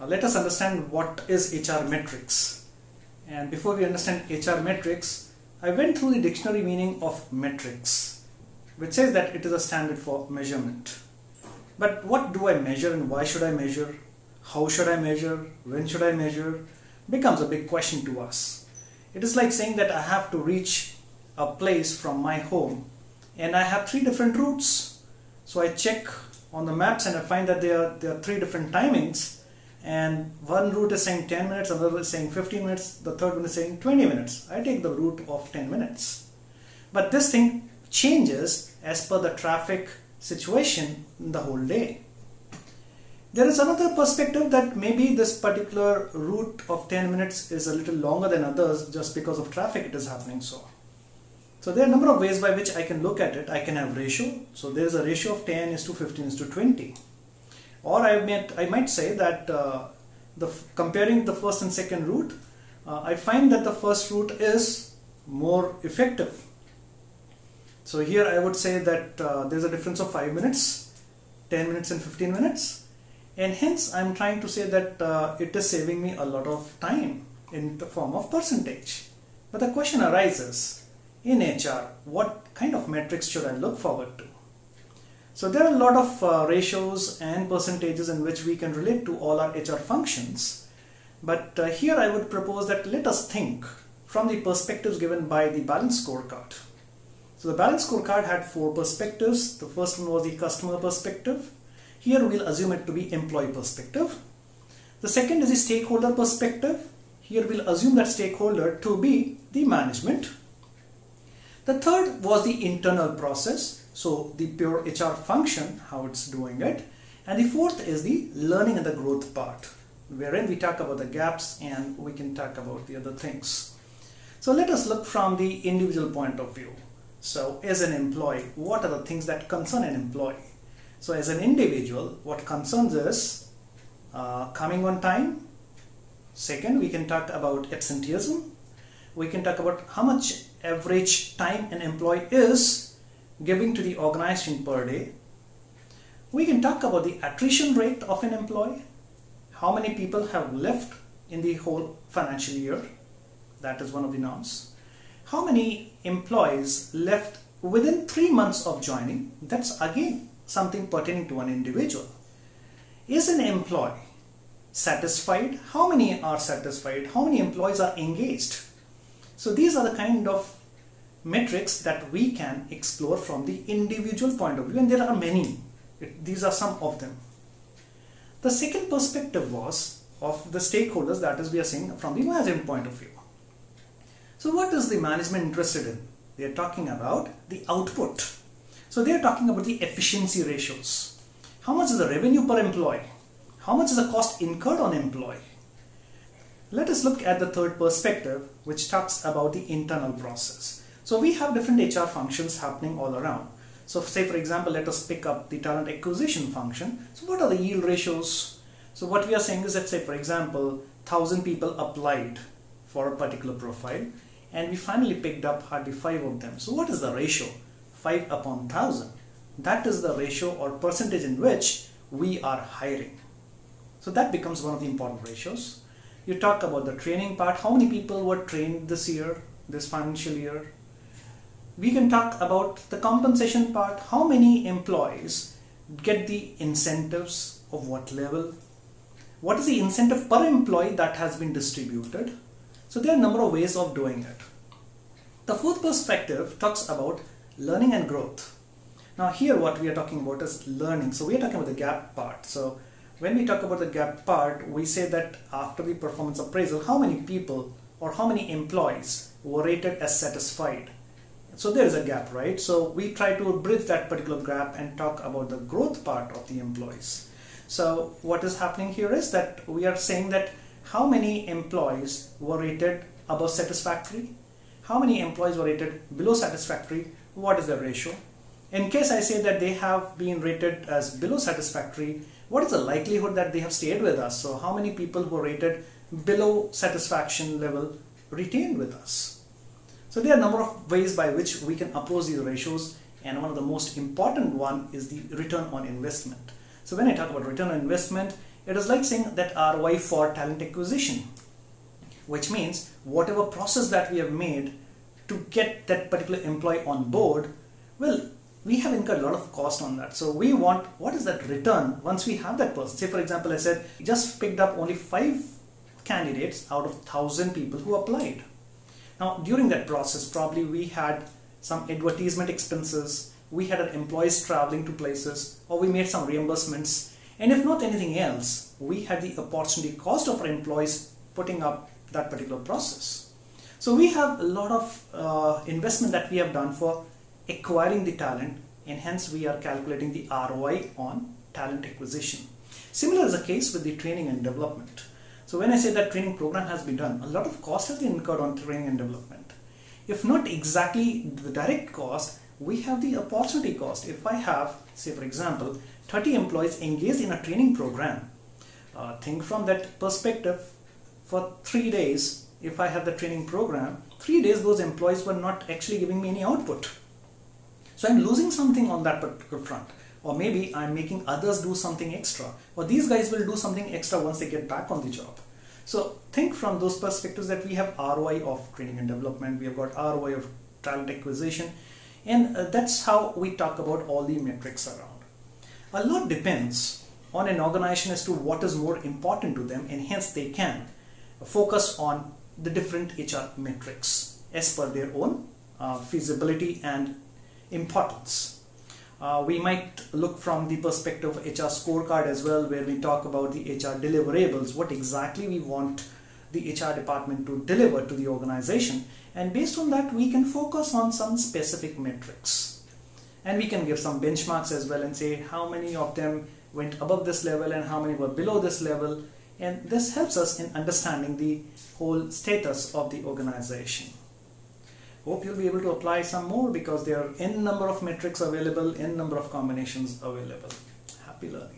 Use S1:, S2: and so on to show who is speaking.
S1: uh, let us understand what is HR metrics. And before we understand HR metrics, I went through the dictionary meaning of metrics, which says that it is a standard for measurement. But what do I measure and why should I measure? How should I measure? When should I measure? Becomes a big question to us. It is like saying that I have to reach a place from my home and I have three different routes. So I check on the maps and I find that there are, there are three different timings and one route is saying 10 minutes, another is saying 15 minutes, the third one is saying 20 minutes. I take the route of 10 minutes. But this thing changes as per the traffic situation the whole day. There is another perspective that maybe this particular route of 10 minutes is a little longer than others just because of traffic it is happening so. So there are a number of ways by which I can look at it. I can have ratio. So there is a ratio of 10 is to 15 is to 20. Or I might, I might say that uh, the comparing the first and second route, uh, I find that the first route is more effective. So here I would say that uh, there's a difference of 5 minutes, 10 minutes and 15 minutes. And hence I'm trying to say that uh, it is saving me a lot of time in the form of percentage. But the question arises, in HR, what kind of metrics should I look forward to? So there are a lot of uh, ratios and percentages in which we can relate to all our HR functions. But uh, here I would propose that let us think from the perspectives given by the balance scorecard. So the balance scorecard had four perspectives. The first one was the customer perspective. Here we'll assume it to be employee perspective. The second is the stakeholder perspective. Here we'll assume that stakeholder to be the management. The third was the internal process, so the pure HR function, how it's doing it. And the fourth is the learning and the growth part, wherein we talk about the gaps and we can talk about the other things. So let us look from the individual point of view. So as an employee, what are the things that concern an employee? So as an individual, what concerns is uh, coming on time. Second, we can talk about absenteeism. We can talk about how much average time an employee is giving to the organization per day. We can talk about the attrition rate of an employee, how many people have left in the whole financial year, that is one of the norms. How many employees left within three months of joining, that's again something pertaining to an individual. Is an employee satisfied? How many are satisfied? How many employees are engaged? So these are the kind of metrics that we can explore from the individual point of view and there are many. These are some of them. The second perspective was of the stakeholders that is we are saying from the management point of view. So what is the management interested in? They are talking about the output. So they are talking about the efficiency ratios. How much is the revenue per employee? How much is the cost incurred on employee? Let us look at the third perspective, which talks about the internal process. So we have different HR functions happening all around. So say for example, let us pick up the talent acquisition function. So what are the yield ratios? So what we are saying is that say for example, 1000 people applied for a particular profile and we finally picked up hardly 5 of them. So what is the ratio? 5 upon 1000. That is the ratio or percentage in which we are hiring. So that becomes one of the important ratios you talk about the training part. How many people were trained this year this financial year? We can talk about the compensation part. How many employees get the incentives of what level? What is the incentive per employee that has been distributed? So there are a number of ways of doing it. The fourth perspective talks about learning and growth. Now here what we are talking about is learning. So we are talking about the gap part. So when we talk about the gap part, we say that after the performance appraisal, how many people or how many employees were rated as satisfied. So there is a gap, right? So we try to bridge that particular gap and talk about the growth part of the employees. So what is happening here is that we are saying that how many employees were rated above satisfactory, how many employees were rated below satisfactory, what is the ratio. In case I say that they have been rated as below satisfactory, what is the likelihood that they have stayed with us? So how many people who are rated below satisfaction level retained with us? So there are a number of ways by which we can approach these ratios and one of the most important one is the return on investment. So when I talk about return on investment, It is like saying that ROI for talent acquisition, which means whatever process that we have made to get that particular employee on board, well, we have incurred a lot of cost on that. So we want what is that return once we have that person? Say, for example, I said just picked up only five candidates out of thousand people who applied. Now, during that process, probably we had some advertisement expenses, we had our employees traveling to places, or we made some reimbursements. And if not anything else, we had the opportunity cost of our employees putting up that particular process. So we have a lot of uh, investment that we have done for acquiring the talent and hence we are calculating the ROI on talent acquisition. Similar is the case with the training and development. So when I say that training program has been done, a lot of cost has been incurred on training and development. If not exactly the direct cost, we have the opportunity cost. If I have, say for example, 30 employees engaged in a training program, uh, think from that perspective, for three days, if I have the training program, three days those employees were not actually giving me any output. So I'm losing something on that particular front. Or maybe I'm making others do something extra. Or these guys will do something extra once they get back on the job. So think from those perspectives that we have ROI of training and development, we have got ROI of talent acquisition, and uh, that's how we talk about all the metrics around. A lot depends on an organization as to what is more important to them, and hence they can focus on the different HR metrics as per their own uh, feasibility and importance. Uh, we might look from the perspective of HR scorecard as well, where we talk about the HR deliverables, what exactly we want the HR department to deliver to the organization. And based on that, we can focus on some specific metrics. And we can give some benchmarks as well and say how many of them went above this level and how many were below this level. And this helps us in understanding the whole status of the organization. Hope you'll be able to apply some more because there are n number of metrics available, n number of combinations available. Happy learning.